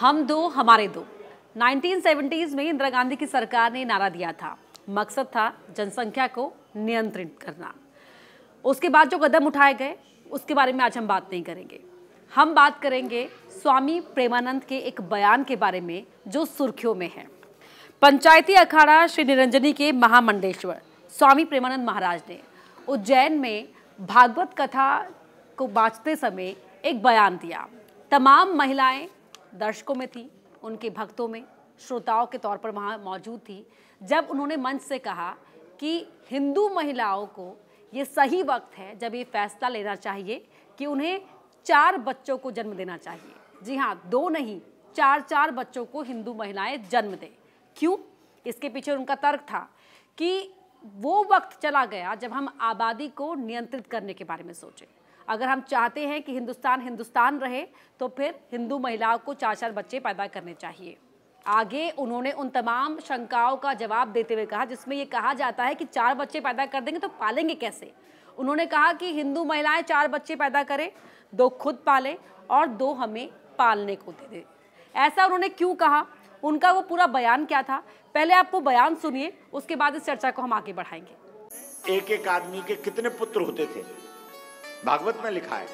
हम दो, हमारे दो। 1970s में इंदिरा गांधी की सरकार ने नारा दिया था। मकसद था जनसंख्या को नियंत्रित करना। उसके बाद जो कदम उठाए गए, उसके बारे में आज हम बात नहीं करेंगे। हम बात करेंगे स्वामी प्रेमानंद के एक बयान के बारे में, जो सुर्खियों में है। पंचायती अखाड़ा श्री निरंजनी के महामंडेश्वर, स्वामी प्रेमानंद महाराज ने उज्जैन में भागवत कथा को बाँचते समय एक बयान दिया। तमाम महिलाएँ दर्शकों में थी, उनके भक्तों में, श्रोताओं के तौर पर वहाँ मौजूद थी, जब उन्होंने मंच से कहा कि हिंदू महिलाओं को ये सही वक्त है जब ये फैसला लेना चाहिए कि उन्हें चार बच्चों को जन्म देना चाहिए। जी हाँ दो नहीं, चार चार बच्चों को हिंदू महिलाएँ जन्म दें। क्यों? इसके पीछे उनका तर्क था कि वो वक्त चला गया जब हम आबादी को नियंत्रित करने के बारे में सोचें। अगर हम चाहते हैं कि हिंदुस्तान हिंदुस्तान रहे तो फिर हिंदू महिलाओं को चार चार बच्चे पैदा करने चाहिए। आगे उन्होंने उन तमाम शंकाओं का जवाब देते हुए कहा, जिसमें ये कहा जाता है कि चार बच्चे पैदा कर देंगे तो पालेंगे कैसे? उन्होंने कहा कि हिंदू महिलाएँ चार बच्चे पैदा करें, दो खुद पालें और दो हमें पालने को दे दें। ऐसा उन्होंने क्यों कहा? उनका वो पूरा बयान क्या था? पहले आप वो बयान सुनिए, उसके बाद इस चर्चा को हम आगे बढ़ाएँगे। एक एक आदमी के कितने पुत्र होते थे? भागवत में लिखा है।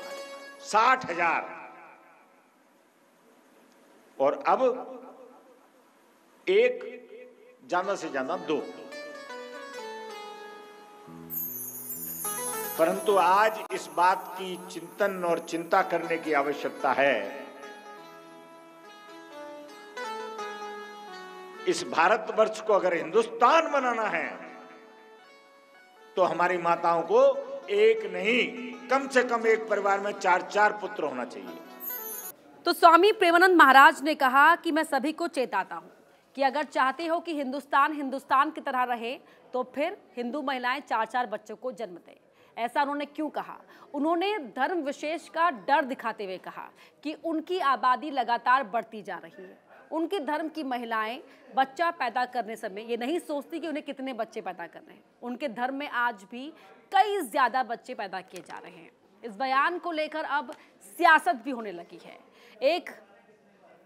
साठ हज़ार। और अब एक ज़्यादा से ज़्यादा दो। परंतु आज इस बात की चिंतन और चिंता करने की आवश्यकता है। इस भारतवर्ष को अगर हिंदुस्तान बनाना है तो हमारी माताओं को एक नहीं कम से कम एक परिवार में चार चार पुत्र होना चाहिए। तो स्वामी प्रेमानंद महाराज ने कहा कि मैं सभी को चेताता हूँ कि अगर चाहते हो कि हिंदुस्तान हिंदुस्तान की तरह रहे तो फिर हिंदू महिलाएँ चार चार बच्चों को जन्म दें। ऐसा उन्होंने क्यों कहा? उन्होंने धर्म विशेष का डर दिखाते हुए कहा कि उनकी आबादी लगातार बढ़ती जा रही है। उनके धर्म की महिलाएँ बच्चा पैदा करने समय, ये नहीं सोचती कि उन्हें कितने बच्चे पैदा करने हैं। उनके धर्म में आज भी कई ज़्यादा बच्चे पैदा किए जा रहे हैं। इस बयान को लेकर अब सियासत भी होने लगी है। एक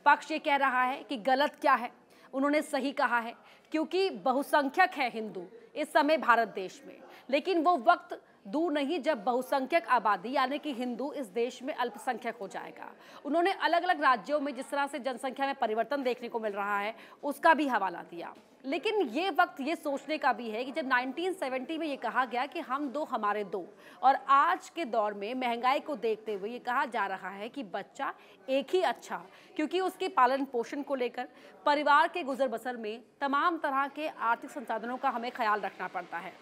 पक्ष ये कह रहा है कि गलत क्या है? उन्होंने सही कहा है, क्योंकि बहुसंख्यक है हिंदू इस समय भारत देश में। लेकिन वो वक्त दूर नहीं, जब बहुसंख्यक आबादी, यानी कि हिंदू इस देश में अल्पसंख्यक हो जाएगा। उन्होंने अलग अलग राज्यों में जिस तरह से जनसंख्या में परिवर्तन देखने को मिल रहा है, उसका भी हवाला दिया। लेकिन ये वक्त ये सोचने का भी है कि जब 1970 में ये कहा गया कि हम दो, हमारे दो, और आज के दौर में महँगाई को देखते हुए ये कहा जा रहा है कि बच्चा एक ही अच्छा क्योंकि उसके पालन पोषण को लेकर, परिवार के गुजर बसर में तमाम तरह के आर्थिक संसाधनों का हमें ख्याल रखना पड़ता है।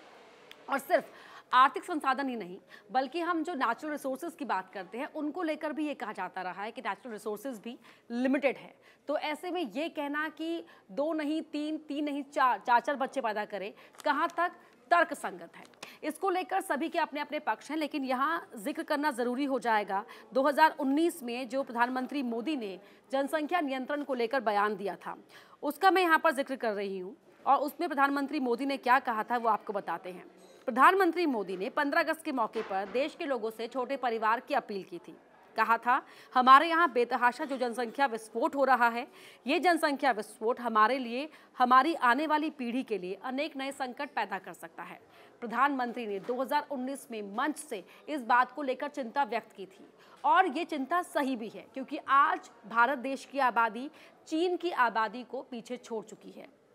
और सिर्फ़ आर्थिक संसाधन ही नहीं, बल्कि हम जो नेचुरल रिसोर्सेज की बात करते हैं, उनको लेकर भी ये कहा जाता रहा है कि नेचुरल रिसोर्सेज भी लिमिटेड है। तो ऐसे में ये कहना कि दो नहीं, तीन तीन नहीं, चार चार चार बच्चे पैदा करें, कहाँ तक? तर्क संगत है। इसको लेकर सभी के अपने अपने पक्ष हैं, लेकिन यहाँ ज़िक्र करना ज़रूरी हो जाएगा। 2019 में जो प्रधानमंत्री मोदी ने जनसंख्या नियंत्रण को लेकर बयान दिया था, उसका मैं यहाँ पर ज़िक्र कर रही हूँ, और उसमें प्रधानमंत्री मोदी ने क्या कहा था वो आपको बताते हैं। प्रधानमंत्री मोदी ने 15 अगस्त के मौके पर देश के लोगों से छोटे परिवार की अपील की थी। कहा था, हमारे यहाँ बेतहाशा जो जनसंख्या विस्फोट हो रहा है, ये जनसंख्या विस्फोट हमारे लिए, हमारी आने वाली पीढ़ी के लिए अनेक नए संकट पैदा कर सकता है। प्रधानमंत्री ने 2019 में मंच से इस बात को लेकर चिंता व्यक्त की थी। और ये चिंता सही भी है, क्योंकि आज भारत देश की आबादी, चीन की आबादी को पीछे छोड़ चुकी है।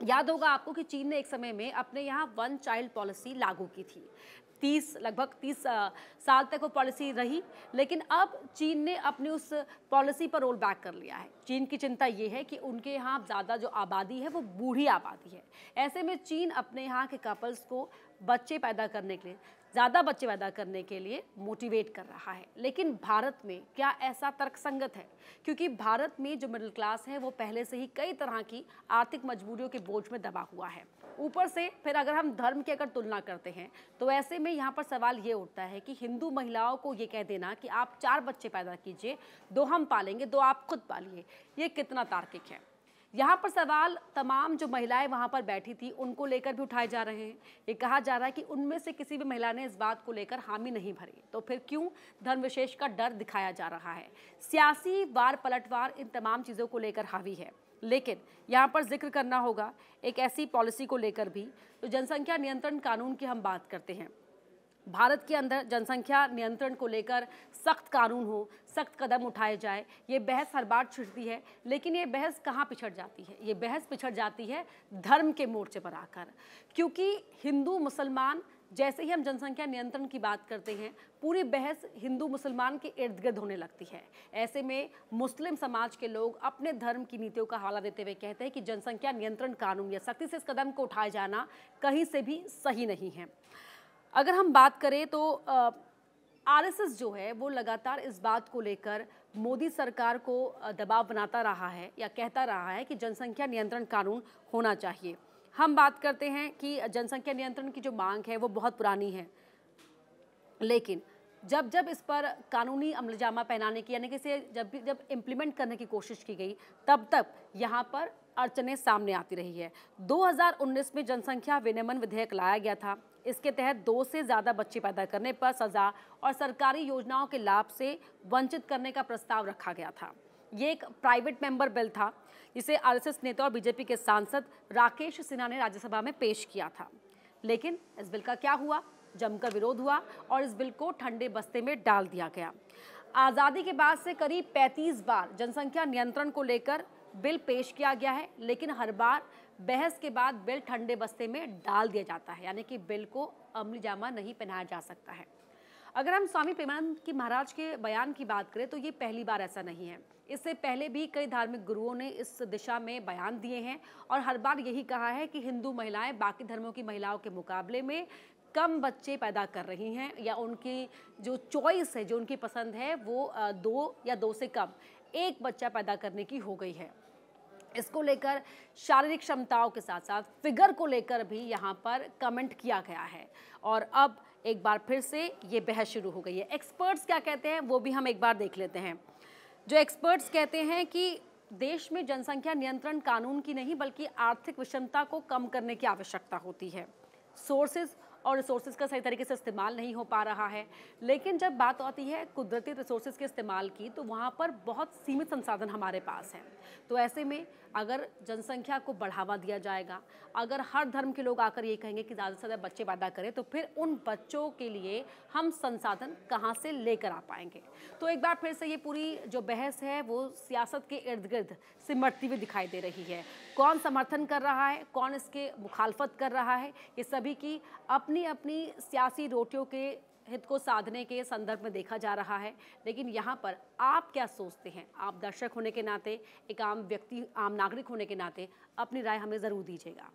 याद होगा आपको कि चीन ने एक समय में अपने यहाँ वन चाइल्ड पॉलिसी लागू की थी। तीस, लगभग तीस साल तक वो पॉलिसी रही, लेकिन अब चीन ने अपनी उस पॉलिसी पर रोल बैक कर लिया है। चीन की चिंता ये है कि उनके यहाँ ज़्यादा जो आबादी है वो बूढ़ी आबादी है। ऐसे में चीन अपने यहाँ के कपल्स को बच्चे पैदा करने के लिए ज़्यादा बच्चे पैदा करने के लिए मोटिवेट कर रहा है। लेकिन भारत में क्या ऐसा तर्कसंगत है? क्योंकि भारत में जो मिडिल क्लास है, वो पहले से ही कई तरह की आर्थिक मजबूरियों के बोझ में दबा हुआ है। ऊपर से फिर अगर हम धर्म की अगर तुलना करते हैं तो ऐसे में यहाँ पर सवाल ये उठता है कि हिंदू महिलाओं को ये कह देना कि आप चार बच्चे पैदा कीजिए, दो हम पालेंगे, दो आप खुद पालिए, ये कितना तार्किक है? यहाँ पर सवाल तमाम जो महिलाएँ वहाँ पर बैठी थी, उनको लेकर भी उठाए जा रहे हैं। ये कहा जा रहा है कि उनमें से किसी भी महिला ने इस बात को लेकर हामी नहीं भरी। तो फिर क्यों धर्म विशेष का डर दिखाया जा रहा है? सियासी, वार, पलटवार, इन तमाम चीज़ों को लेकर हावी है। लेकिन यहाँ पर ज़िक्र करना होगा, एक ऐसी पॉलिसी को लेकर भी तो जनसंख्या नियंत्रण कानून की हम बात करते हैं। भारत के अंदर जनसंख्या नियंत्रण को लेकर सख्त कानून हो, सख्त कदम उठाए जाए, ये बहस हर बार छिड़ती है, लेकिन ये बहस कहाँ पिछड़ जाती है? ये बहस पिछड़ जाती है धर्म के मोर्चे पर आकर। क्योंकि हिंदू, मुसलमान, जैसे ही हम जनसंख्या नियंत्रण की बात करते हैं, पूरी बहस हिंदू, मुसलमान के इर्द गिर्द होने लगती है। ऐसे में मुस्लिम समाज के लोग अपने धर्म की नीतियों का हवाला देते हुए कहते हैं कि जनसंख्या नियंत्रण कानून या सख्ती से इस कदम को उठाए जाना कहीं से भी सही नहीं है। अगर हम बात करें तो आरएसएस जो है, वो लगातार इस बात को लेकर मोदी सरकार को दबाव बनाता रहा है या कहता रहा है कि जनसंख्या नियंत्रण कानून होना चाहिए। हम बात करते हैं कि जनसंख्या नियंत्रण की जो मांग है, वो बहुत पुरानी है। लेकिन जब जब इस पर कानूनी अमलजामा पहनाने की, यानी कि इसे जब भी, जब इम्प्लीमेंट करने की कोशिश की गई, तब तक यहाँ पर अड़चने सामने आती रही है। 2019 में जनसंख्या विनियमन विधेयक लाया गया था। इसके तहत दो से ज़्यादा बच्चे पैदा करने पर सज़ा और सरकारी योजनाओं के लाभ से वंचित करने का प्रस्ताव रखा गया था। ये एक प्राइवेट मेंबर बिल था, जिसे आरएसएस नेता और बीजेपी के सांसद राकेश सिन्हा ने राज्यसभा में पेश किया था। लेकिन इस बिल का क्या हुआ? जमकर विरोध हुआ और इस बिल को ठंडे बस्ते में डाल दिया गया। आज़ादी के बाद से करीब 35 बार जनसंख्या नियंत्रण को लेकर बिल पेश किया गया है, लेकिन हर बार बहस के बाद बिल ठंडे बस्ते में डाल दिया जाता है, यानी कि बिल को अमली जामा नहीं पहनाया जा सकता है। अगर हम स्वामी प्रेमानंद की महाराज के बयान की बात करें तो ये पहली बार ऐसा नहीं है। इससे पहले भी कई धार्मिक गुरुओं ने इस दिशा में बयान दिए हैं और हर बार यही कहा है कि हिंदू महिलाएँ बाकी धर्मों की महिलाओं के मुकाबले में कम बच्चे पैदा कर रही हैं या उनकी जो चॉइस है, जो उनकी पसंद है, वो दो या दो से कम एक बच्चा पैदा करने की हो गई है। इसको लेकर शारीरिक क्षमताओं के साथ साथ फिगर को लेकर भी यहाँ पर कमेंट किया गया है। और अब एक बार फिर से ये बहस शुरू हो गई है। एक्सपर्ट्स क्या कहते हैं, वो भी हम एक बार देख लेते हैं। जो एक्सपर्ट्स कहते हैं कि देश में जनसंख्या नियंत्रण कानून की नहीं, बल्कि आर्थिक विषमता को कम करने की आवश्यकता होती है। सोर्सेज और रिसोर्सेज का सही तरीके से इस्तेमाल नहीं हो पा रहा है। लेकिन जब बात आती है कुदरती रिसोर्सेज के इस्तेमाल की तो वहाँ पर बहुत सीमित संसाधन हमारे पास हैं। तो ऐसे में अगर जनसंख्या को बढ़ावा दिया जाएगा, अगर हर धर्म के लोग आकर ये कहेंगे कि ज़्यादा से ज़्यादा बच्चे पैदा करें तो फिर उन बच्चों के लिए हम संसाधन कहाँ से लेकर आ पाएँगे? तो एक बार फिर से ये पूरी जो बहस है, वो सियासत के इर्द गिर्द सिमटती हुई दिखाई दे रही है। कौन समर्थन कर रहा है? कौन इसके मुखालफत कर रहा है? ये सभी की अपनी अपनी सियासी रोटियों के हित को साधने के संदर्भ में देखा जा रहा है, लेकिन यहाँ पर आप क्या सोचते हैं? आप दर्शक होने के नाते, एक आम व्यक्ति, आम नागरिक होने के नाते अपनी राय हमें ज़रूर दीजिएगा।